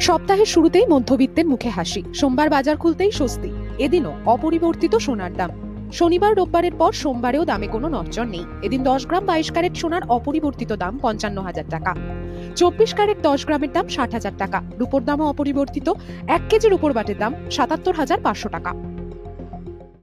সপ্তাহের শুরুতেই মধ্যবিত্তের মুখে হাসি। সোমবার বাজার খুলতেই স্বস্তি। এদিনও অপরিবর্তিত সোনার দাম। শনিবার, রোববারের পর সোমবারেও দামে কোনো নড়চড় নেই। এদিন দশ গ্রাম বাইশ ক্যারেট সোনার অপরিবর্তিত দাম পঞ্চান্ন হাজার টাকা। চব্বিশ ক্যারেট দশ গ্রামের দাম ষাট হাজার টাকা। রুপোর দামও অপরিবর্তিত। এক কেজির উপর বাটের দাম সাতাত্তর হাজার পাঁচশো টাকা।